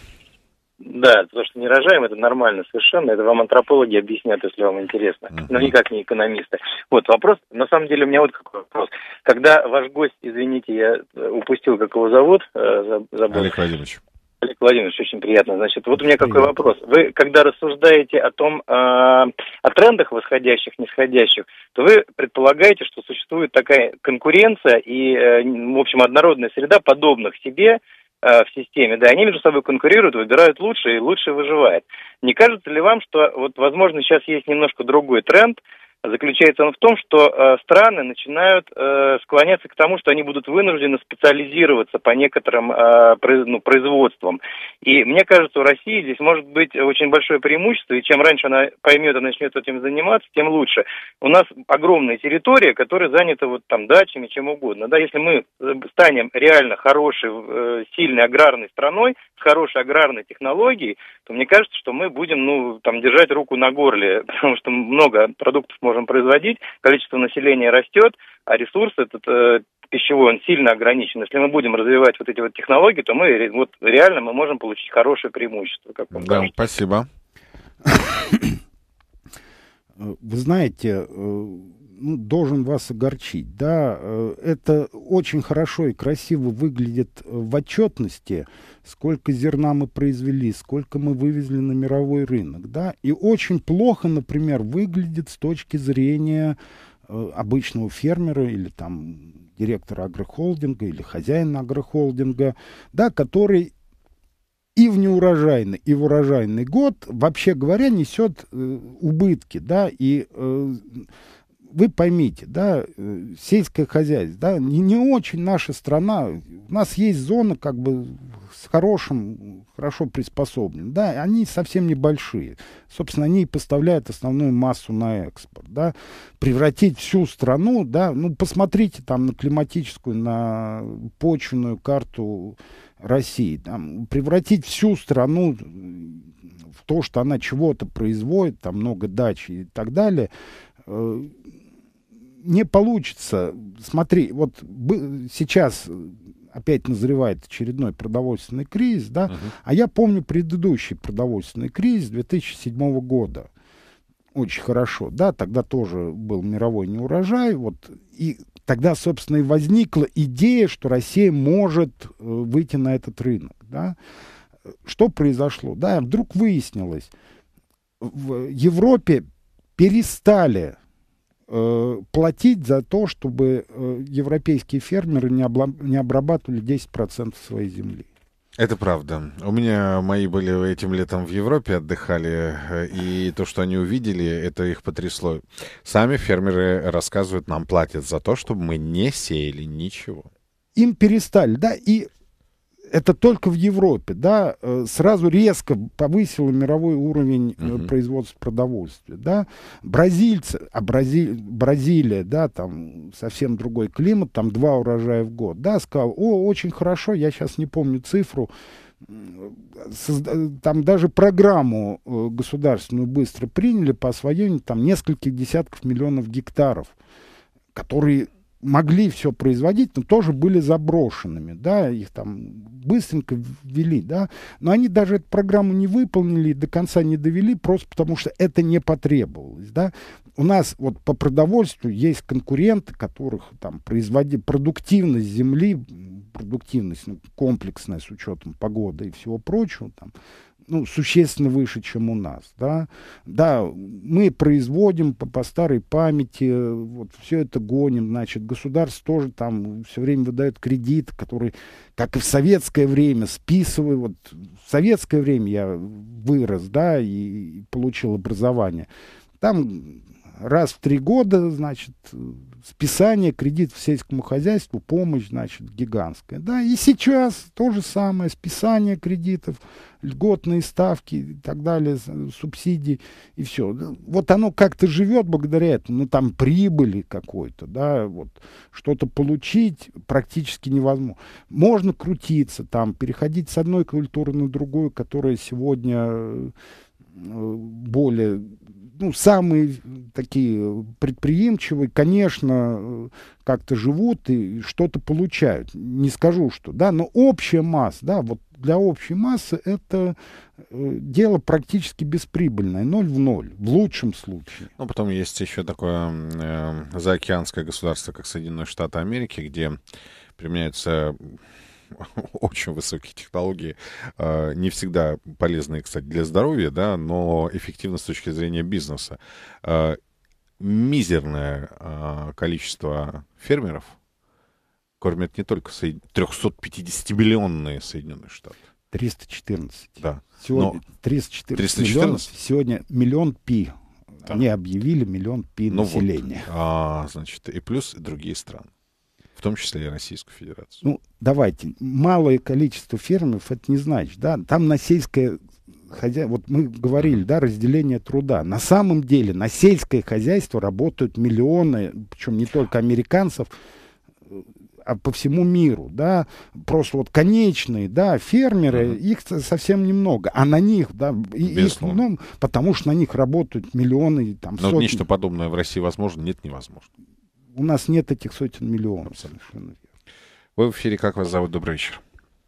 да, то, что не рожаем, это нормально совершенно. Это вам антропологи объяснят, если вам интересно. Uh-huh. Но никак не экономисты. Вот вопрос, на самом деле у меня вот какой вопрос. Когда ваш гость, извините, я э, упустил, как его зовут,
э, забыл. Олег Владимирович.
Олег Владимирович, очень приятно. Значит, вот у меня какой вопрос. Вы, когда рассуждаете о том, э, о трендах восходящих, нисходящих, то вы предполагаете, что существует такая конкуренция и, э, в общем, однородная среда подобных себе в системе, да, они между собой конкурируют, выбирают лучше и лучше выживает. Не кажется ли вам, что вот, возможно, сейчас есть немножко другой тренд, Заключается он в том, что э, страны начинают э, склоняться к тому, что они будут вынуждены специализироваться по некоторым э, ну, производствам. И мне кажется, у России здесь может быть очень большое преимущество, и чем раньше она поймет и начнет этим заниматься, тем лучше. У нас огромная территория, которая занята вот там дачами, чем угодно. Да, если мы станем реально хорошей, сильной аграрной страной, хорошей аграрной технологией, то мне кажется, что мы будем, ну, там, держать руку на горле, (laughs) потому что много продуктов можем производить, количество населения растет, а ресурс этот э, пищевой, он сильно ограничен. Если мы будем развивать вот эти вот технологии, то мы вот реально мы можем получить хорошее преимущество. Как
вам да, кажется. спасибо.
Вы знаете, э, ну, должен вас огорчить. Да, э, это очень хорошо и красиво выглядит в отчетности, сколько зерна мы произвели, сколько мы вывезли на мировой рынок. Да, и очень плохо, например, выглядит с точки зрения э, обычного фермера или там директора агрохолдинга или хозяина агрохолдинга, да, который и в неурожайный, и в урожайный год, вообще говоря, несет э, убытки, да, и э, вы поймите, да, э, сельское хозяйство, да, не, не очень наша страна, у нас есть зоны как бы с хорошим, хорошо приспособленными, да, они совсем небольшие. Собственно, они и поставляют основную массу на экспорт, да. Превратить всю страну, да, ну, посмотрите там на климатическую, на почвенную карту России, там, превратить всю страну в то, что она чего-то производит, там много дач и так далее, не получится. Смотри, вот сейчас опять назревает очередной продовольственный кризис, да, uh-huh. а я помню предыдущий продовольственный кризис 2007 года. Очень хорошо, да, тогда тоже был мировой неурожай, вот, и тогда, собственно, и возникла идея, что Россия может э, выйти на этот рынок, да. Что произошло? Да, вдруг выяснилось, в Европе перестали э, платить за то, чтобы э, европейские фермеры не, обла- не обрабатывали 10% своей земли.
Это правда. У меня мои были этим летом в Европе, отдыхали, э, и то, что они увидели, это их потрясло. Сами фермеры рассказывают, нам платят за то, чтобы мы не сеяли ничего.
Им перестали, да, и это только в Европе, да, э, сразу резко повысило мировой уровень uh производства продовольствия, да. Бразильцы, а Брази, Бразилия, да, там совсем другой климат, там два урожая в год, да, сказал, о, очень хорошо, я сейчас не помню цифру, там даже программу э, государственную быстро приняли по освоению там нескольких десятков миллионов гектаров, которые могли все производить, но тоже были заброшенными, да, их там быстренько ввели, да, но они даже эту программу не выполнили, до конца не довели, просто потому что это не потребовалось, да. У нас вот по продовольствию есть конкуренты, которых там производи продуктивность земли, продуктивность ну, комплексная с учетом погоды и всего прочего, там, ну, существенно выше, чем у нас, да. Да, мы производим по, по старой памяти, вот все это гоним, значит, государство тоже там все время выдает кредит, который, как и в советское время, списываю, вот в советское время я вырос, да, и, и получил образование. Там раз в три года, значит, списание, кредит в сельскому хозяйству, помощь, значит, гигантская. Да, и сейчас то же самое, списание кредитов, льготные ставки и так далее, субсидии и все. Вот оно как-то живет благодаря этому, ну там прибыли какой-то, да, вот что-то получить практически невозможно. Можно крутиться там, переходить с одной культуры на другую, которая сегодня э, более ну, самые такие предприимчивые, конечно, как-то живут и что-то получают. Не скажу, что, да, но общая масса, да, вот для общей массы это э, дело практически бесприбыльное, ноль в ноль, в лучшем случае.
Ну, потом есть еще такое э, заокеанское государство, как Соединенные Штаты Америки, где применяются (laughs) очень высокие технологии, а, не всегда полезные, кстати, для здоровья, да, но эффективны с точки зрения бизнеса. А, мизерное а, количество фермеров кормят не только 350-миллионные Соединенные Штаты.
314.
Да.
Сегодня 314, 314? Миллионов, сегодня миллион пи. Да. Они объявили миллион пи ну населения.
Вот, а, значит, и плюс другие страны в том числе и Российскую Федерацию.
Ну, давайте, малое количество фермеров, это не значит, да, там на сельское хозяйство, вот мы говорили, да, разделение труда. На самом деле на сельское хозяйство работают миллионы, причем не только американцев, а по всему миру, да, просто вот конечные, да, фермеры, uh-huh. их совсем немного, а на них, да, их много, потому что на них работают миллионы, там,
Но сотни. нечто подобное в России возможно? Нет, невозможно.
У нас нет этих сотен миллионов. Совершенно
Вы в эфире, как вас зовут? Добрый вечер.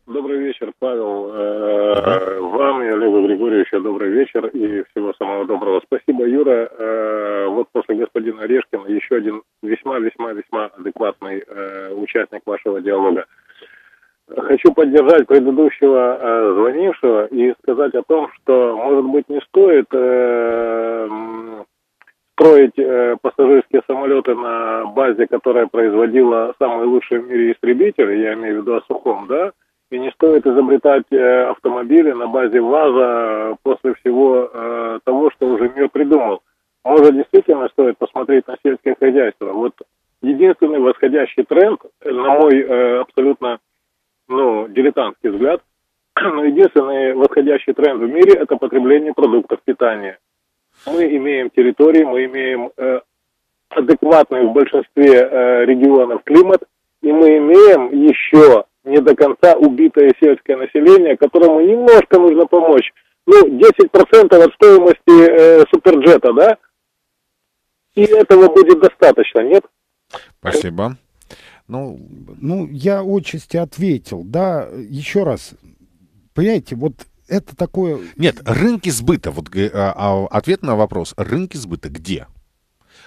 Добрый вечер, Павел. Э, вам и Олегу Григорьевичу добрый вечер и всего самого доброго. Спасибо, Юра. Э, вот после господина Орешкина еще один весьма-весьма-весьма адекватный э, участник вашего диалога. Хочу поддержать предыдущего звонившего и сказать о том, что, может быть, не стоит строить э, пассажирские самолеты на базе, которая производила самые лучшие в мире истребители, я имею в виду о сухом, да, и не стоит изобретать э, автомобили на базе ВАЗа после всего э, того, что уже мир придумал. Может, действительно стоит посмотреть на сельское хозяйство. Вот единственный восходящий тренд, на мой э, абсолютно ну, дилетантский взгляд, (clears throat) но единственный восходящий тренд в мире – это потребление продуктов питания – мы имеем территории, мы имеем э, адекватный в большинстве э, регионов климат, и мы имеем еще не до конца убитое сельское население, которому немножко нужно помочь. Ну, 10% от стоимости э, суперджета, да? И этого будет достаточно, нет?
Спасибо.
Ну, ну, я отчасти ответил, да, еще раз, понимаете, вот это такое...
Нет, рынки сбыта. Вот а, а, ответ на вопрос. Рынки сбыта где?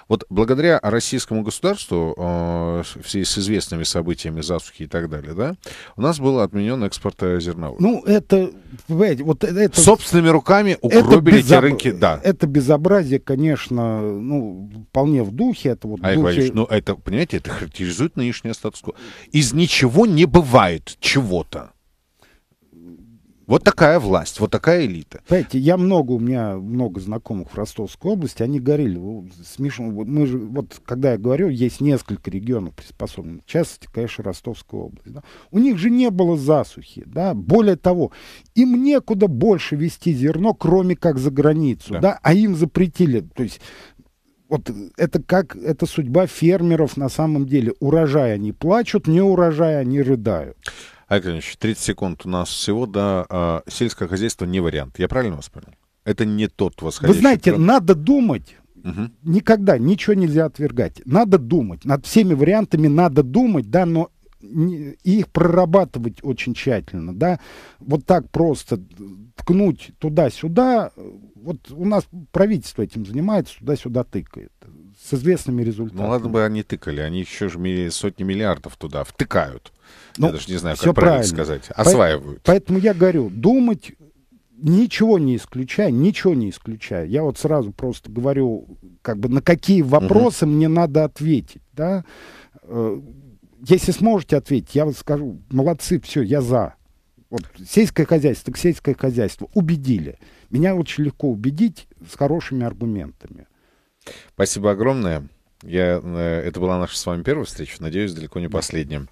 Вот благодаря российскому государству, э, в связи с известными событиями засухи и так далее, да, у нас был отменен экспорт зерновых.
Ну, это, понимаете, вот это...
Собственными руками угробили это безоб... те рынки, да.
Это безобразие, конечно, ну, вполне в духе. Это вот
а духе... ну, это, понимаете, это характеризует нынешнее статус-кво. Из ничего не бывает чего-то. Вот такая власть, вот такая элита.
Знаете, я много, у меня много знакомых в Ростовской области, они говорили, смешно, мы же, вот когда я говорю, есть несколько регионов приспособленных, в частности, конечно, Ростовская область, да, у них же не было засухи, да, более того, им некуда больше вести зерно, кроме как за границу, да, да а им запретили, то есть вот это как, это судьба фермеров на самом деле. Урожай они плачут, не урожай они рыдают.
Олег 30 секунд у нас всего, да, а, сельское хозяйство не вариант. Я правильно вас понял? Это не тот восходящий...
Вы знаете, тренд. надо думать. Угу. Никогда ничего нельзя отвергать. Надо думать. Над всеми вариантами надо думать, да, но их прорабатывать очень тщательно, да, вот так просто ткнуть туда-сюда, вот у нас правительство этим занимается, туда-сюда тыкает, с известными результатами.
Ну ладно бы они тыкали, они еще же сотни миллиардов туда втыкают. Ну, я даже не знаю, как правильно, правильно сказать. Осваивают.
Поэтому я говорю, думать ничего не исключая, ничего не исключая. Я вот сразу просто говорю, как бы на какие вопросы угу. мне надо ответить, да. Э, если сможете ответить, я вот скажу, молодцы, все, я за. Вот сельское хозяйство, к сельское хозяйство убедили. Меня очень легко убедить с хорошими аргументами.
Спасибо огромное. Я, э, это была наша с вами первая встреча, надеюсь, далеко не последняя.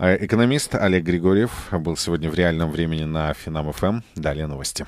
А экономист Олег Григорьев был сегодня в реальном времени на Финам ФМ. Далее новости.